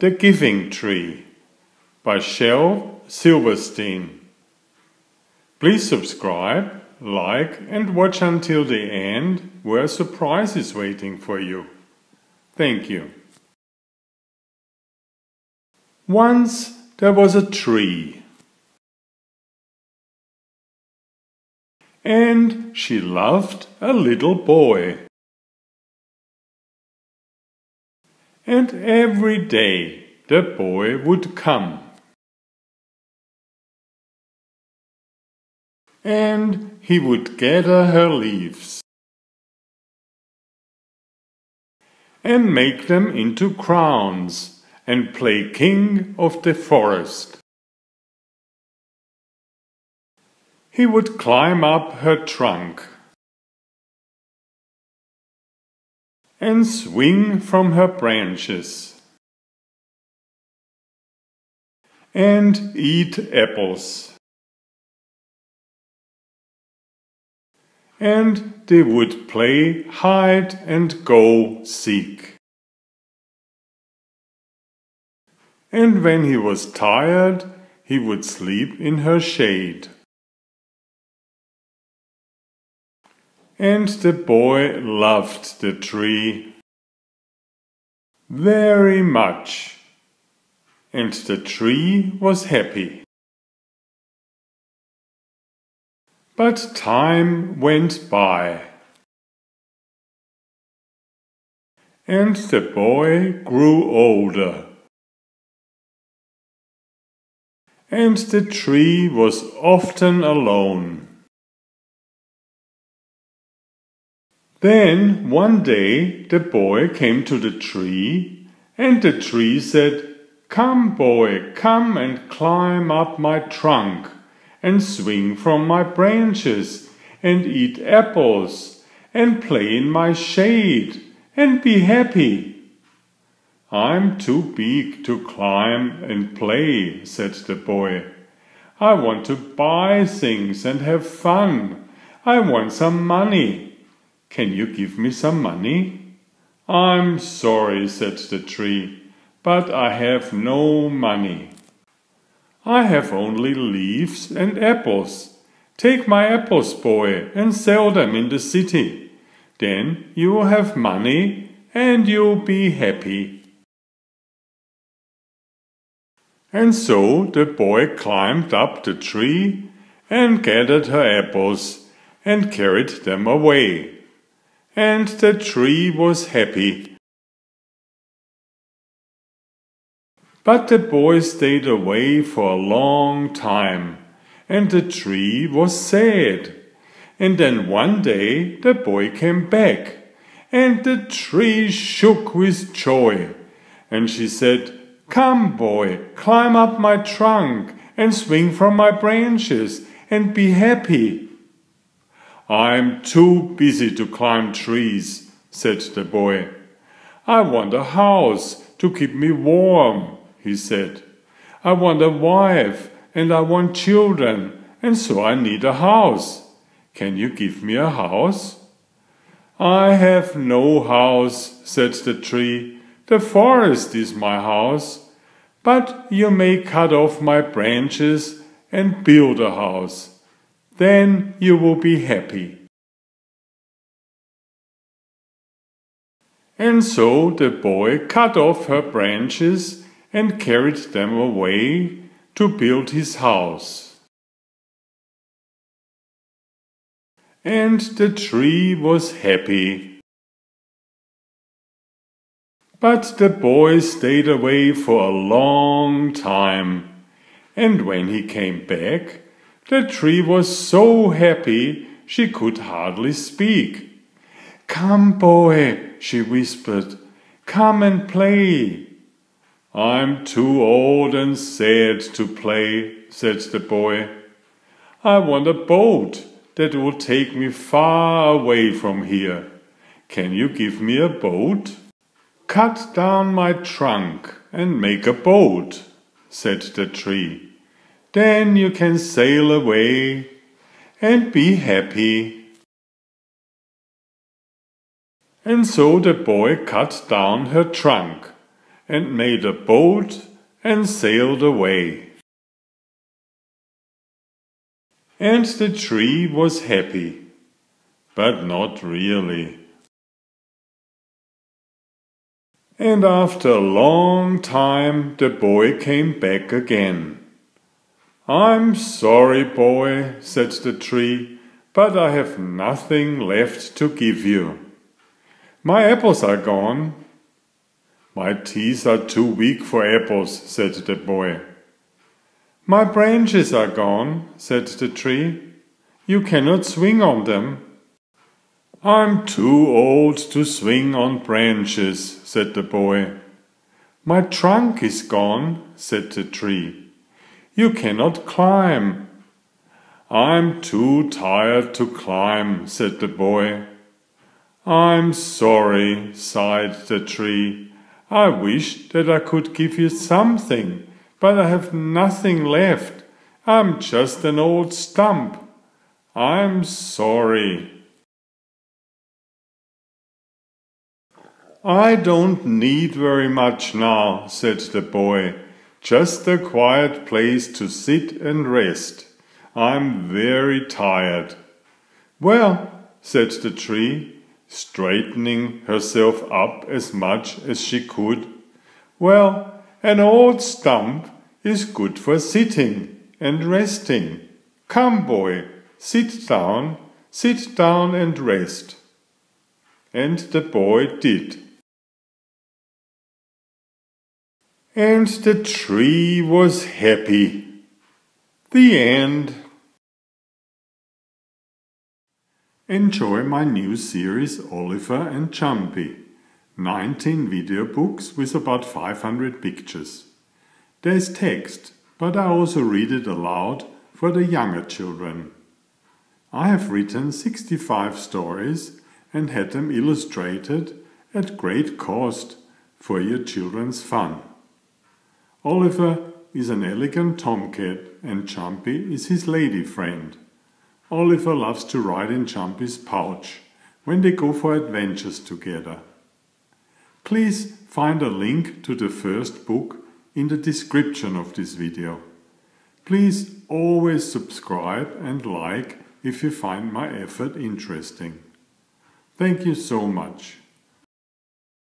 The Giving Tree by Shel Silverstein. Please subscribe, like, and watch until the end where a surprise is waiting for you. Thank you. Once there was a tree. And she loved a little boy. And every day the boy would come. And he would gather her leaves and make them into crowns and play king of the forest. He would climb up her trunk and swing from her branches and eat apples. And they would play hide and go seek. And when he was tired, he would sleep in her shade. And the boy loved the tree very much, and the tree was happy. But time went by, and the boy grew older. And the tree was often alone. Then one day the boy came to the tree, and the tree said, Come, boy, come and climb up my trunk, and swing from my branches, and eat apples, and play in my shade, and be happy. I'm too big to climb and play, said the boy. I want to buy things and have fun. I want some money. Can you give me some money? I'm sorry, said the tree, but I have no money. I have only leaves and apples. Take my apples, boy, and sell them in the city. Then you will have money and you'll be happy. And so the boy climbed up the tree and gathered her apples and carried them away and the tree was happy. But the boy stayed away for a long time, and the tree was sad. And then one day the boy came back, and the tree shook with joy. And she said, Come, boy, climb up my trunk and swing from my branches and be happy. I'm too busy to climb trees, said the boy. I want a house to keep me warm, he said. I want a wife and I want children, and so I need a house. Can you give me a house? I have no house, said the tree. The forest is my house. But you may cut off my branches and build a house. Then you will be happy. And so the boy cut off her branches and carried them away to build his house. And the tree was happy. But the boy stayed away for a long time, and when he came back, the tree was so happy she could hardly speak. Come, boy, she whispered, come and play. I'm too old and sad to play, said the boy. I want a boat that will take me far away from here. Can you give me a boat? Cut down my trunk and make a boat, said the tree. Then you can sail away and be happy. And so the boy cut down her trunk and made a boat and sailed away. And the tree was happy, but not really. And after a long time the boy came back again. I'm sorry, boy, said the tree, but I have nothing left to give you. My apples are gone. My teeth are too weak for apples, said the boy. My branches are gone, said the tree. You cannot swing on them. I'm too old to swing on branches, said the boy. My trunk is gone, said the tree. You cannot climb. I'm too tired to climb, said the boy. I'm sorry, sighed the tree. I wish that I could give you something, but I have nothing left. I'm just an old stump. I'm sorry. I don't need very much now, said the boy. Just a quiet place to sit and rest. I'm very tired. Well, said the tree, straightening herself up as much as she could. Well, an old stump is good for sitting and resting. Come, boy, sit down, sit down and rest. And the boy did. And the tree was happy. The end. Enjoy my new series Oliver and Jumpy. 19 video books with about 500 pictures. There's text, but I also read it aloud for the younger children. I have written 65 stories and had them illustrated at great cost for your children's fun. Oliver is an elegant tomcat and Jumpy is his lady friend. Oliver loves to ride in Jumpy's pouch when they go for adventures together. Please find a link to the first book in the description of this video. Please always subscribe and like if you find my effort interesting. Thank you so much.